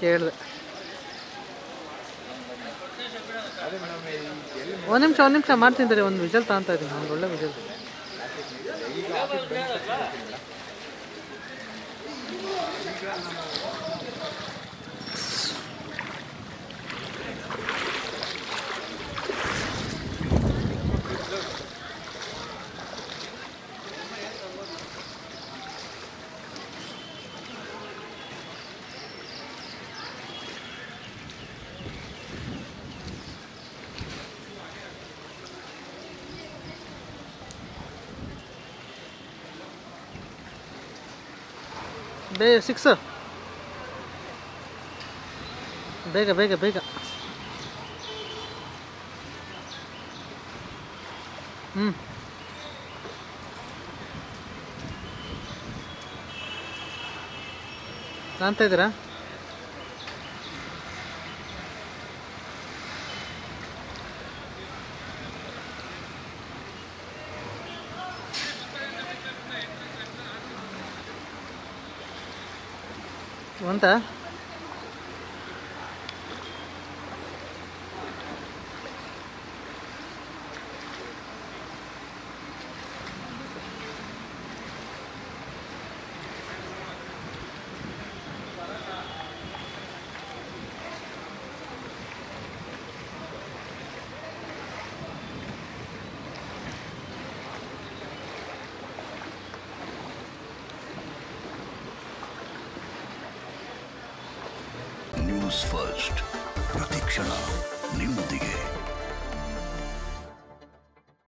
ಕೇಳಿದೆ ಒಂದು ನಿಮಿಷ ಒಂದು ನಿಮಿಷ ಮಾಡ್ತೀನಿ ಒಂದು ವಿಜಲ್ ತಗೊಂತ ಇದ್ದೀನಿ. ಒಂದು ಒಳ್ಳೆ ವಿಜಲ್ ಆಫೀಸ್ ಬೇ ಸಿಕ್ಸ್ ಬೇಗ ಬೇಗ ಬೇಗ. ಹ್ಞೂ ಕಾಣ್ತಾ ಇದ್ದೀರಾ? हो त ನ್ಯೂಸ್ ಫಸ್ಟ್ ಪ್ರತಿಕ್ಷಣ ನಿಮ್ಮೊಂದಿಗೆ